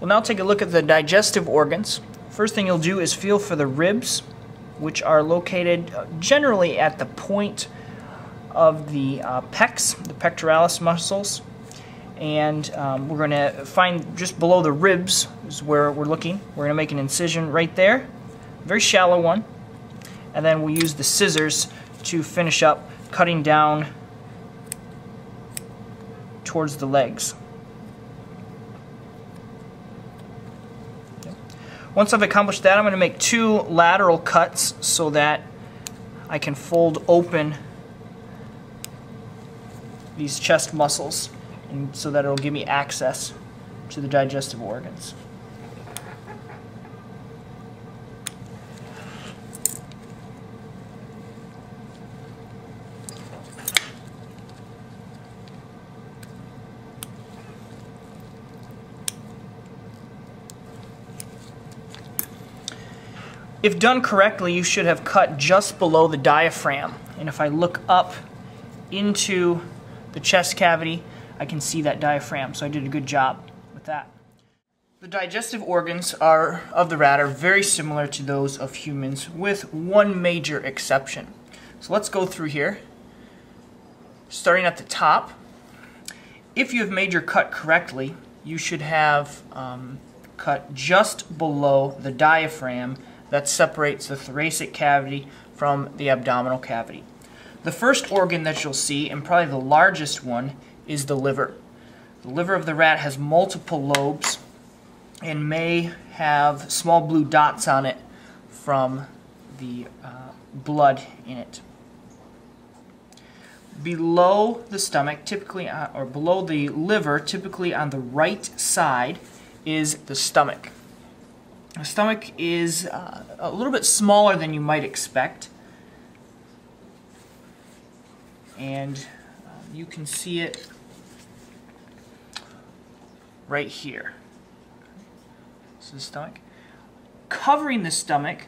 We'll now take a look at the digestive organs. First thing you'll do is feel for the ribs, which are located uh, generally at the point of the uh, pecs, the pectoralis muscles. And um, we're going to find just below the ribs is where we're looking. We're going to make an incision right there, very shallow one. And then we'll use the scissors to finish up cutting down towards the legs. Once I've accomplished that, I'm going to make two lateral cuts so that I can fold open these chest muscles and so that it'll give me access to the digestive organs. If done correctly, you should have cut just below the diaphragm. And if I look up into the chest cavity, I can see that diaphragm. So I did a good job with that. The digestive organs are of the rat are very similar to those of humans with one major exception. So let's go through here. Starting at the top, if you have made your cut correctly, you should have um, cut just below the diaphragm that separates the thoracic cavity from the abdominal cavity. The first organ that you'll see, and probably the largest one, is the liver. The liver of the rat has multiple lobes and may have small blue dots on it from the uh, blood in it. Below the stomach, typically, uh, or below the liver, typically on the right side, is the stomach. The stomach is uh, a little bit smaller than you might expect. And uh, you can see it right here. This is the stomach. Covering the stomach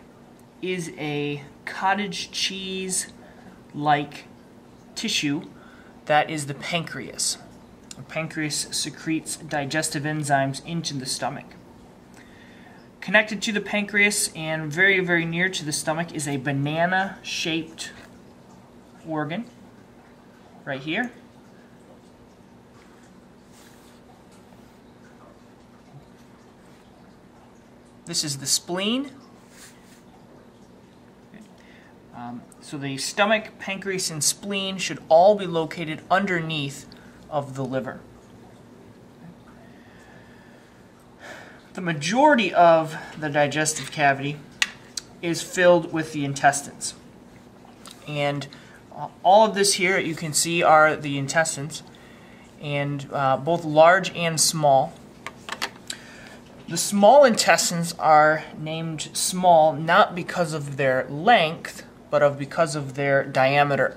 is a cottage cheese-like tissue that is the pancreas. The pancreas secretes digestive enzymes into the stomach. Connected to the pancreas and very, very near to the stomach is a banana-shaped organ right here. This is the spleen. Um, so the stomach, pancreas, and spleen should all be located underneath of the liver. The majority of the digestive cavity is filled with the intestines. And uh, all of this here you can see are the intestines, and uh, both large and small. The small intestines are named small not because of their length, but of because of their diameter.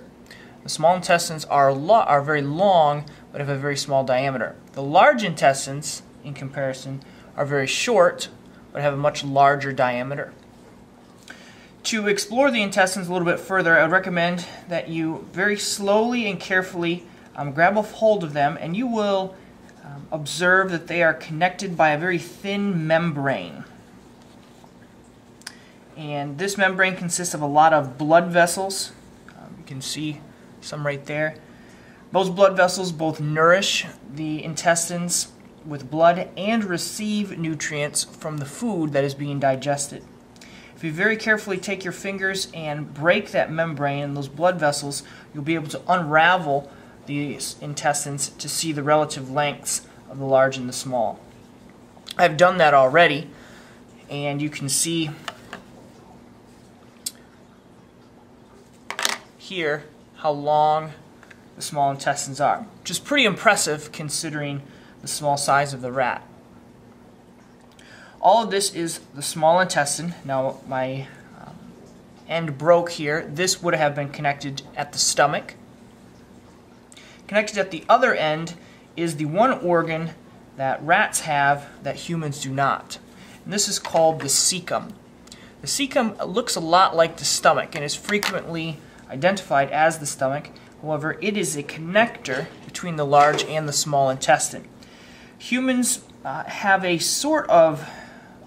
The small intestines are, are very long, but have a very small diameter. The large intestines, in comparison, are very short, but have a much larger diameter. To explore the intestines a little bit further, I would recommend that you very slowly and carefully um, grab a hold of them and you will um, observe that they are connected by a very thin membrane. And this membrane consists of a lot of blood vessels. Um, you can see some right there. Those blood vessels both nourish the intestines with blood and receive nutrients from the food that is being digested. If you very carefully take your fingers and break that membrane and those blood vessels, you'll be able to unravel the intestines to see the relative lengths of the large and the small. I've done that already, and you can see here how long the small intestines are, which is pretty impressive considering the small size of the rat. All of this is the small intestine. Now my um, end broke here. This would have been connected at the stomach. Connected at the other end is the one organ that rats have that humans do not. And this is called the cecum. The cecum looks a lot like the stomach and is frequently identified as the stomach. However, it is a connector between the large and the small intestine. Humans uh, have a sort of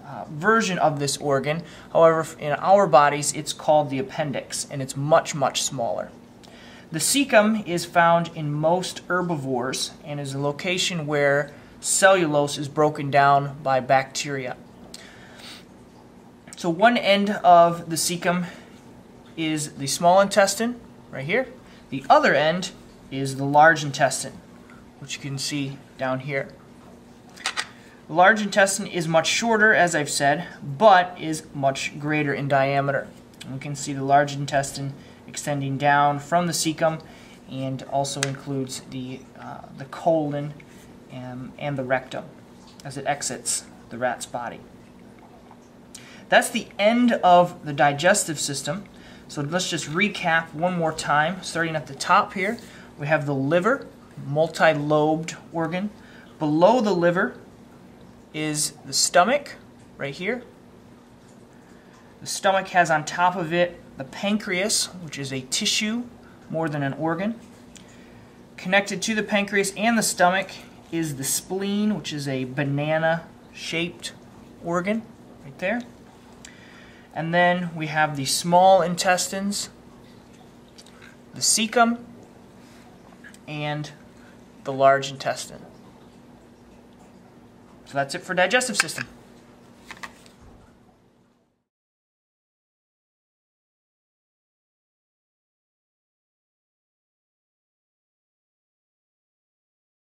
uh, version of this organ. However, in our bodies, it's called the appendix, and it's much, much smaller. The cecum is found in most herbivores and is a location where cellulose is broken down by bacteria. So one end of the cecum is the small intestine, right here. The other end is the large intestine, which you can see down here. The large intestine is much shorter, as I've said, but is much greater in diameter. We can see the large intestine extending down from the cecum and also includes the, uh, the colon and, and the rectum as it exits the rat's body. That's the end of the digestive system. So let's just recap one more time. Starting at the top here, we have the liver, multi-lobed organ. Below the liver is the stomach, right here. The stomach has on top of it the pancreas, which is a tissue more than an organ. Connected to the pancreas and the stomach is the spleen, which is a banana-shaped organ, right there. And then we have the small intestines, the cecum, and the large intestine. So that's it for digestive system.